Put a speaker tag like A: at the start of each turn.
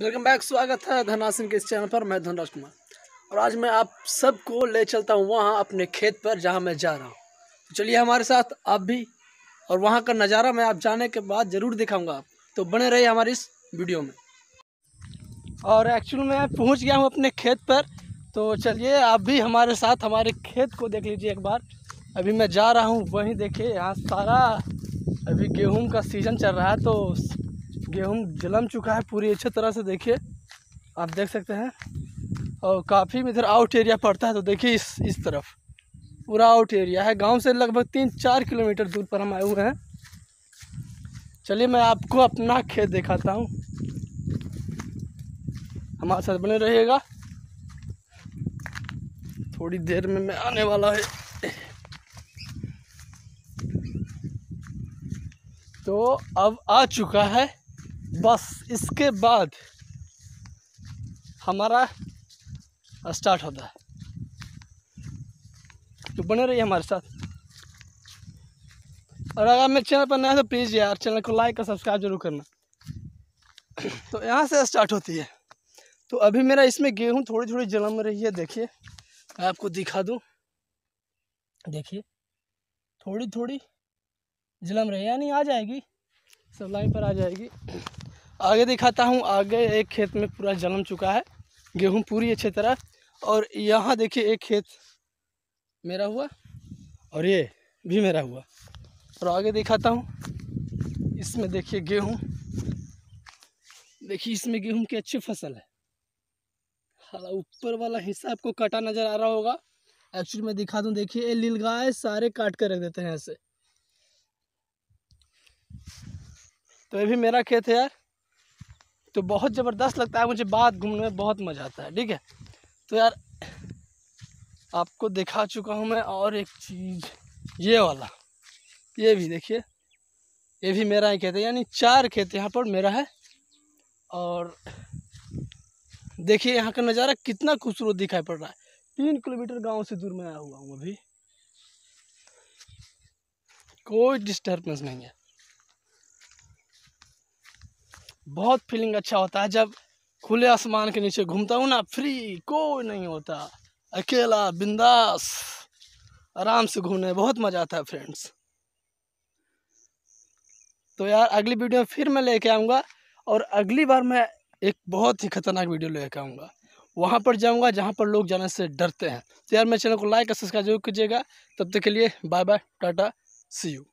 A: Welcome back, स्वागत है धना सिंह के इस चैनल पर। मैं धनराज कुमार। और आज मैं आप सबको ले चलता हूँ वहाँ अपने खेत पर जहाँ मैं जा रहा हूँ। तो चलिए हमारे साथ आप भी और वहाँ का नज़ारा मैं आप जाने के बाद ज़रूर दिखाऊँगा आप तो बने रहिए हमारे इस वीडियो में। और एक्चुअल मैं पहुँच गया हूँ अपने खेत पर। तो चलिए आप भी हमारे साथ हमारे खेत को देख लीजिए एक बार। अभी मैं जा रहा हूँ, वहीं देखिए यहाँ सारा अभी गेहूँ का सीज़न चल रहा है तो गेहूँ जलम चुका है, पूरी अच्छी तरह से देखिए। आप देख सकते हैं। और काफ़ी इधर आउट एरिया पड़ता है तो देखिए इस इस तरफ़। पूरा आउट एरिया है। गाँव से लगभग तीन चार किलोमीटर दूर पर हम आए हुए हैं। चलिए, मैं आपको अपना खेत दिखाता हूँ। हमारे साथ बने रहिएगा। थोड़ी देर में मैं आने वाला है। तो अब आ चुका है बस इसके बाद हमारा स्टार्ट होता है। तो बने रहिए हमारे साथ। और अगर मेरे चैनल पर नया तो प्लीज़ यार चैनल को लाइक और सब्सक्राइब ज़रूर करना। तो यहाँ से स्टार्ट होती है। तो अभी मेरा इसमें गेहूँ थोड़ी थोड़ी जलम रही है, देखिए। मैं आपको दिखा दूँ। देखिए थोड़ी थोड़ी जलम रही है, यानी आ जाएगी। सब लाइन पर आ जाएगी। आगे दिखाता हूँ, आगे एक खेत में पूरा जन्म चुका है, गेहूँ पूरी अच्छी तरह, और यहाँ देखिए एक खेत मेरा हुआ, और ये भी मेरा हुआ, और आगे दिखाता हूँ, इसमें देखिए गेहूँ, देखिए इसमें गेहूँ की अच्छी फ़सल है। हाँ ऊपर वाला हिस्सा आपको कटा नज़र आ रहा होगा एक्चुअली मैं दिखा दूँ, देखिए ये लील गाय सारे काट कर रख देते हैं ऐसे तो ये भी मेरा खेत है यार तो बहुत ज़बरदस्त लगता है, मुझे बात घूमने में बहुत मज़ा आता है, ठीक है? तो यार, आपको दिखा चुका हूँ मैं और एक चीज़, ये वाला, ये भी देखिए, ये भी मेरा ही खेत है, यानी चार खेत यहाँ पर मेरा है, और देखिए यहाँ का नज़ारा कितना खूबसूरत दिखाई पड़ रहा है, तीन किलोमीटर गाँव से दूर में आया हुआ हूँ अभी, कोई डिस्टर्बेंस नहीं है। बहुत फीलिंग अच्छा होता है। जब खुले आसमान के नीचे घूमता हूँ ना फ्री कोई नहीं होता। अकेला, बिंदास, आराम से घूमने बहुत मज़ा आता है फ्रेंड्स तो यार, अगली वीडियो फिर मैं लेके आऊँगा और अगली बार मैं एक बहुत ही खतरनाक वीडियो लेके आऊँगा। वहाँ पर जाऊँगा जहाँ पर लोग जाने से डरते हैं। तो यार, मेरे चैनल को लाइक और सब्सक्राइब ज़रूर कीजिएगा। तब तक के लिए bye bye tata see you